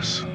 us.